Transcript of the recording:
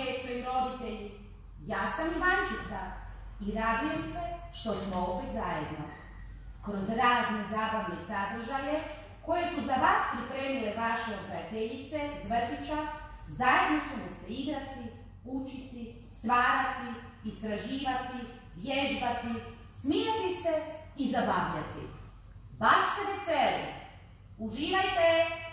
djeco i roditelji. Ja sam Ivančica i radujem se što smo opet zajedno. Kroz razne zabavne sadržaje koje su za vas pripremile vaše odgajateljice iz vrtića, zajedno ćemo se igrati, učiti, stvarati, istraživati, vježbati, smijati se i zabavljati. Baš se veseli! Uživajte!